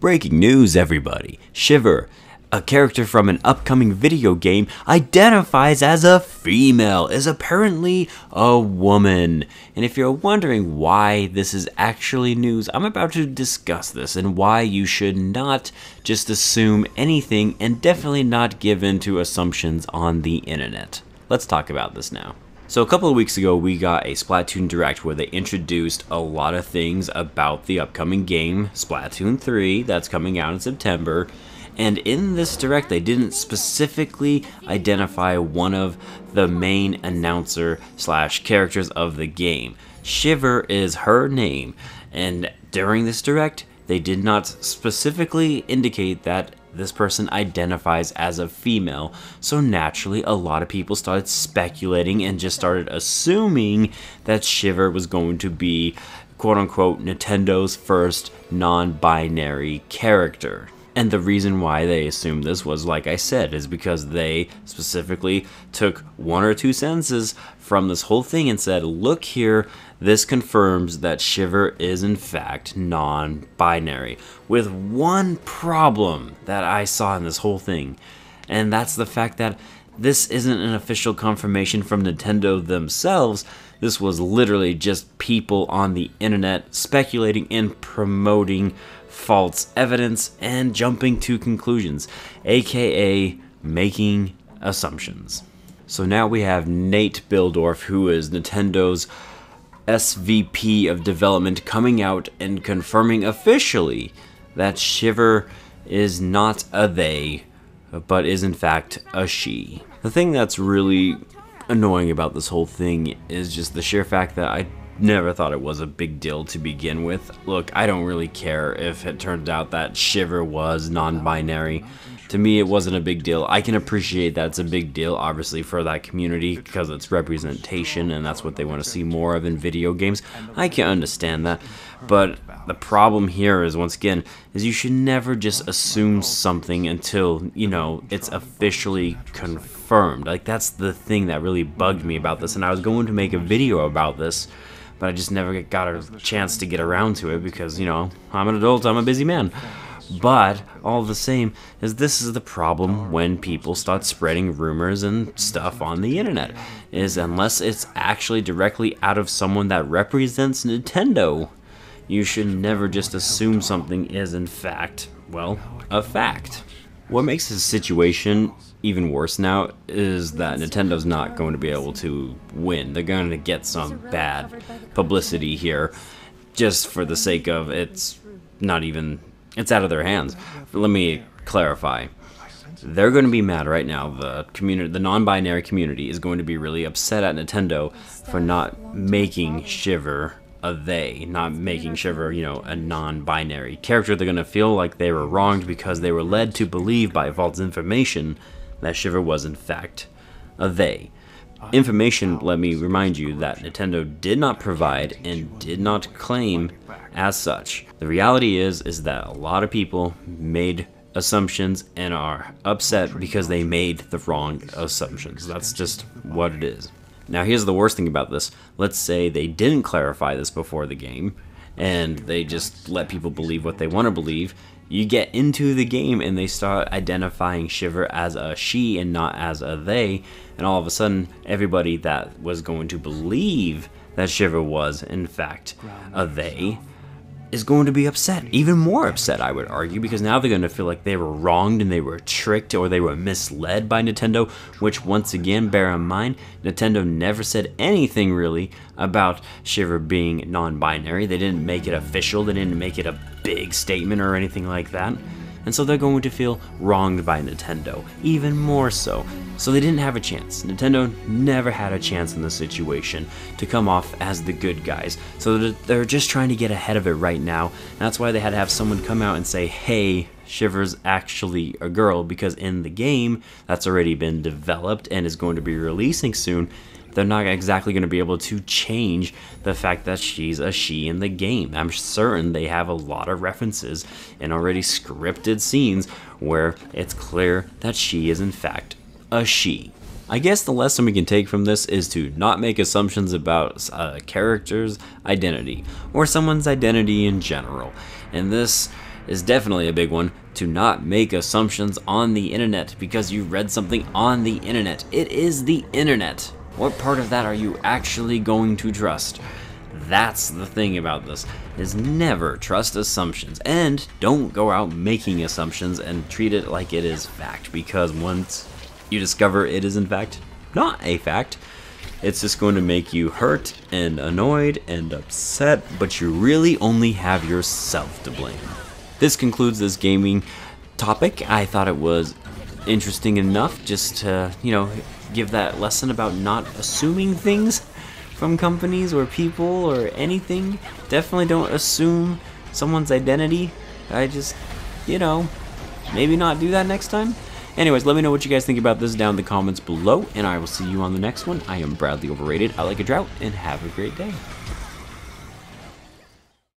Breaking news, everybody. Shiver, a character from an upcoming video game, identifies as a female, is apparently a woman. And if you're wondering why this is actually news, I'm about to discuss this and why you should not just assume anything and definitely not give in to assumptions on the internet. Let's talk about this now. So a couple of weeks ago, we got a Splatoon Direct where they introduced a lot of things about the upcoming game, Splatoon 3, that's coming out in September. And in this Direct, they didn't specifically identify one of the main announcer slash characters of the game. Shiver is her name, and during this Direct, they did not specifically indicate that this person identifies as a female. So naturally, a lot of people started speculating and just started assuming that Shiver was going to be quote unquote Nintendo's first non binary character. And the reason why they assumed this was, like I said, is because they specifically took one or two sentences from this whole thing and said, look here, this confirms that Shiver is in fact non binary. With one problem that I saw in this whole thing, and that's the fact that this isn't an official confirmation from Nintendo themselves. This was literally just people on the internet speculating and promoting false evidence and jumping to conclusions, aka making assumptions. So now we have Nate Bihldorff, who is Nintendo's SVP of development, coming out and confirming officially that Shiver is not a they, but is in fact a she. The thing that's really annoying about this whole thing is just the sheer fact that I never thought it was a big deal to begin with. Look, I don't really care if it turned out that Shiver was non-binary. To me, it wasn't a big deal. I can appreciate that it's a big deal, obviously, for that community because it's representation and that's what they want to see more of in video games. I can understand that. But the problem here is, once again, is you should never just assume something until, you know, it's officially confirmed. Like, that's the thing that really bugged me about this. And I was going to make a video about this but I just never got a chance to get around to it because, you know, I'm an adult, I'm a busy man. But all the same, is this is the problem when people start spreading rumors and stuff on the internet. Is unless it's actually directly out of someone that represents Nintendo, you should never just assume something is in fact, well, a fact. What makes this situation even worse now is that Nintendo's not going to be able to win. They're going to get some bad publicity here just for the sake of it's not even it's out of their hands. Let me clarify. They're going to be mad right now. The community, the non-binary community is going to be really upset at Nintendo for not making Shiver a they, not making Shiver, you know, a non-binary character. They're going to feel like they were wronged because they were led to believe by false information that Shiver was in fact a they. Information, let me remind you, that Nintendo did not provide and did not claim as such. The reality is, is that a lot of people made assumptions and are upset because they made the wrong assumptions. That's just what it is. Now here's the worst thing about this. Let's say they didn't clarify this before the game, and they just let people believe what they want to believe, you get into the game and they start identifying Shiver as a she and not as a they, and all of a sudden, everybody that was going to believe that Shiver was, in fact, a they, is going to be upset. Even more upset, I would argue, because now they're going to feel like they were wronged and they were tricked or they were misled by Nintendo, which, once again, bear in mind, Nintendo never said anything really about Shiver being non binary. They didn't make it official, they didn't make it a big statement or anything like that and so they're going to feel wronged by Nintendo, even more so. So they didn't have a chance. Nintendo never had a chance in this situation to come off as the good guys. So they're just trying to get ahead of it right now. That's why they had to have someone come out and say, hey, Shiver's actually a girl, because in the game, that's already been developed and is going to be releasing soon they're not exactly going to be able to change the fact that she's a she in the game. I'm certain they have a lot of references and already scripted scenes where it's clear that she is in fact a she. I guess the lesson we can take from this is to not make assumptions about a character's identity or someone's identity in general. And this is definitely a big one to not make assumptions on the internet because you read something on the internet. It is the internet. What part of that are you actually going to trust? That's the thing about this is never trust assumptions and don't go out making assumptions and treat it like it is fact because once you discover it is in fact not a fact, it's just going to make you hurt and annoyed and upset, but you really only have yourself to blame. This concludes this gaming topic. I thought it was interesting enough just to, you know, give that lesson about not assuming things from companies or people or anything. Definitely don't assume someone's identity. I just, you know, maybe not do that next time. Anyways, let me know what you guys think about this down in the comments below, and I will see you on the next one. I am Bradly Overrated. I like a drought, and have a great day.